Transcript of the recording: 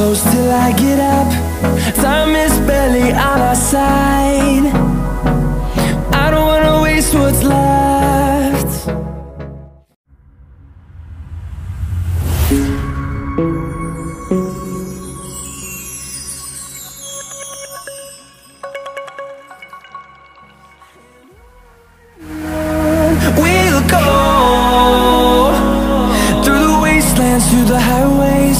close till I get up. Time is barely on our side. I don't wanna waste what's left. We'll go through the wastelands, through the highways,